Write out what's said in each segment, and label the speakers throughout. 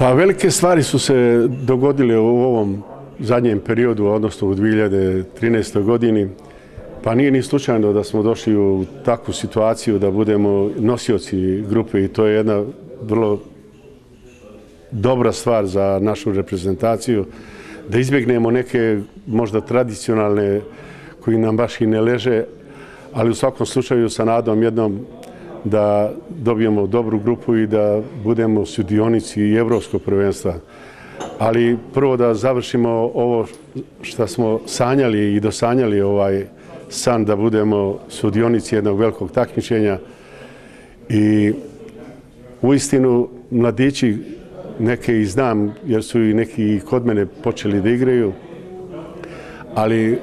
Speaker 1: Pa velike stvari su se dogodile u ovom zadnjem periodu, odnosno u 2013. godini. Pa nije ni slučajno da smo došli u takvu situaciju da budemo nosioci grupe i to je jedna vrlo dobra stvar za našu reprezentaciju, da izbjegnemo neke možda tradicionalne koji nam baš i ne leže, ali u svakom slučaju sa nadom jednom da dobijemo dobru grupu i da budemo sudionici i evropskog prvenstva. Ali prvo da završimo ovo što smo sanjali i dosanjali ovaj san da budemo sudionici jednog velikog takmičenja i u istinu mladići neke i znam jer su i neki kod mene počeli da igraju ali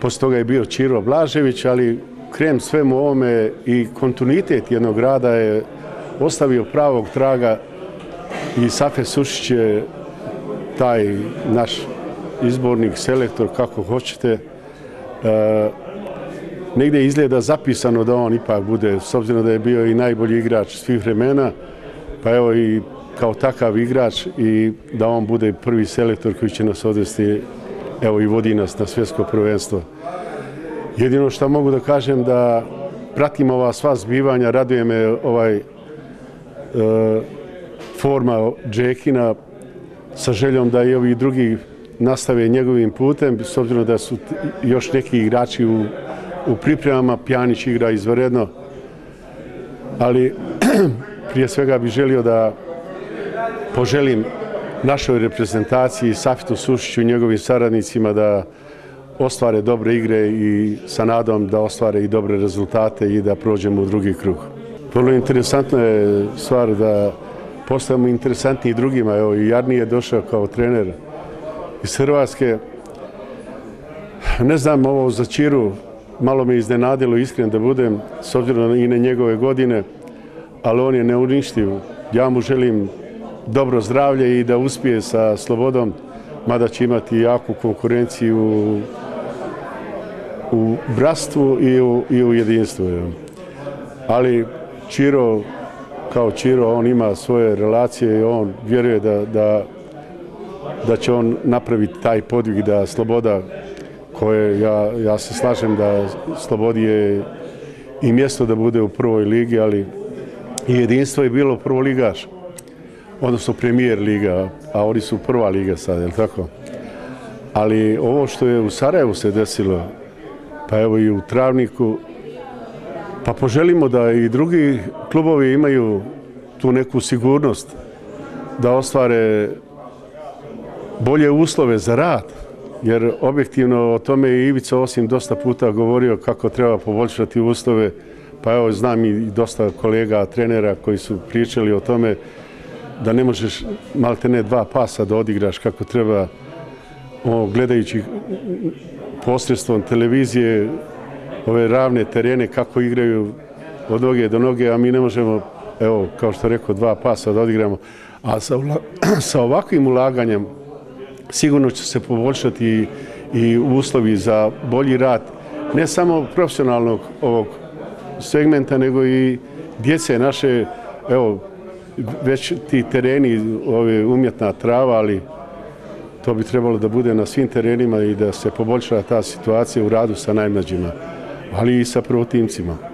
Speaker 1: posle toga je bio Čiro Blažević ali krem svemu ovome i kontinuitet jednog rada je ostavio pravog traga i Safe Sušić je taj naš izbornik, selektor, kako hoćete. E, negdje izgleda zapisano da on ipak bude, s obzirom da je bio i najbolji igrač svih vremena, pa evo i kao takav igrač i da on bude prvi selektor koji će nas odvesti evo i vodi nas na svjetsko prvenstvo. Jedino što mogu da kažem da pratim ova sva zbivanja, raduje me ovaj e, forma Džekina sa željom da i ovi drugi nastave njegovim putem, s obzirom da su još neki igrači u, u pripremama, Pjanić igra izvredno, ali prije svega bih želio da poželim našoj reprezentaciji, Safitu Sušiću i njegovim saradnicima da ostvare dobre igre i sa nadom da ostvare i dobre rezultate i da prođemo u drugi krug. Vrlo interesantna je stvar da postavimo interesantni i drugima. Evo, i Jarni je došao kao trener iz Hrvatske. Ne znam ovo za Čiru, malo me iznenadilo iskren da budem, s obzirom i na njegove godine, ali on je neuništiv. Ja mu želim dobro zdravlje i da uspije sa slobodom, mada će imati jaku konkurenciju u, brastvu i u, i u jedinstvu. Ali Čiro, kao Čiro, on ima svoje relacije i on vjeruje da, da, da će on napraviti taj podvig da sloboda koje ja, ja se slažem da slobodi je i mjesto da bude u prvoj ligi, ali i jedinstvo je bilo prvo ligaš odnosno premijer liga, a oni su prva liga sad, je li tako? Ali ovo što je u Sarajevu se desilo, pa evo i u Travniku, pa poželimo da i drugi klubovi imaju tu neku sigurnost da ostvare bolje uslove za rad, jer objektivno o tome je Ivica Osim dosta puta govorio kako treba poboljšati uslove, pa evo znam i dosta kolega, trenera koji su pričali o tome da ne možeš malte ne dva pasa da odigraš kako treba o, gledajući posredstvom televizije ove ravne terene kako igraju od noge do noge, a mi ne možemo, evo, kao što rekao, dva pasa da odigramo. A sa, sa ovakvim ulaganjem sigurno će se poboljšati i, i uslovi za bolji rad, ne samo profesionalnog ovog segmenta, nego i djece naše, evo, već ti tereni, ove umjetna trava, ali to bi trebalo da bude na svim terenima i da se poboljša ta situacija u radu sa najmlađima, ali i sa prvotimcima.